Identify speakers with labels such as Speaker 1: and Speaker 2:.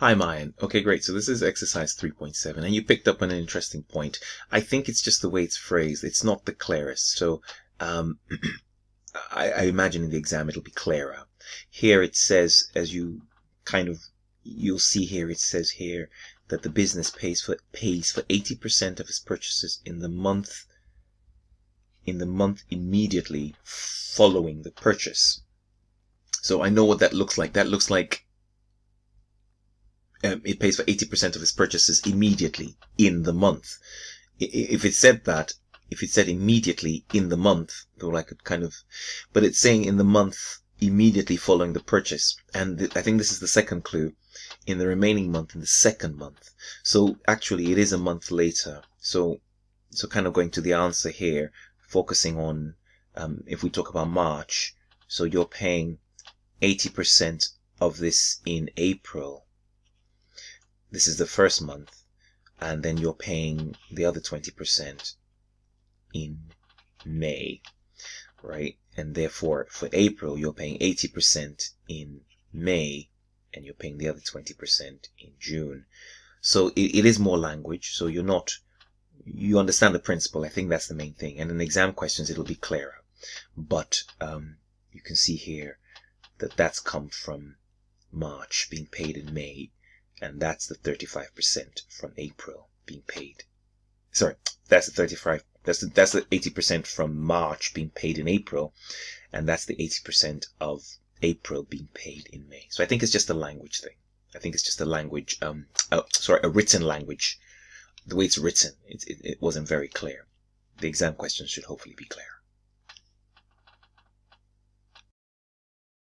Speaker 1: Hi, Mayan. Okay, great. So this is exercise 3.7, and you picked up on an interesting point. I think it's just the way it's phrased. It's not the clearest. So um, I, I imagine in the exam it'll be clearer. Here it says, as you kind of, you'll see here, it says here that the business pays for pays for 80% of its purchases in the month in the month immediately following the purchase. So I know what that looks like. That looks like um, it pays for 80% of its purchases immediately in the month. If it said that, if it said immediately in the month, though I could kind of, but it's saying in the month immediately following the purchase. And th- I think this is the second clue in the remaining month, in the second month. So actually it is a month later. So, so kind of going to the answer here, focusing on, um, if we talk about March, so you're paying 80% of this in April this is the first month, and then you're paying the other 20% in May, right? And therefore, for April, you're paying 80% in May, and you're paying the other 20% in June. So it, it is more language, so you're not, you understand the principle. I think that's the main thing. And in exam questions, it'll be clearer. But um, you can see here that that's come from March being paid in May and that's the 35% from April being paid. Sorry, that's the 35. That's the, that's the 80% from March being paid in April, and that's the 80% of April being paid in May. So I think it's just a language thing. I think it's just a language, um, oh, sorry, a written language. The way it's written, it, it, it wasn't very clear. The exam questions should hopefully be clear.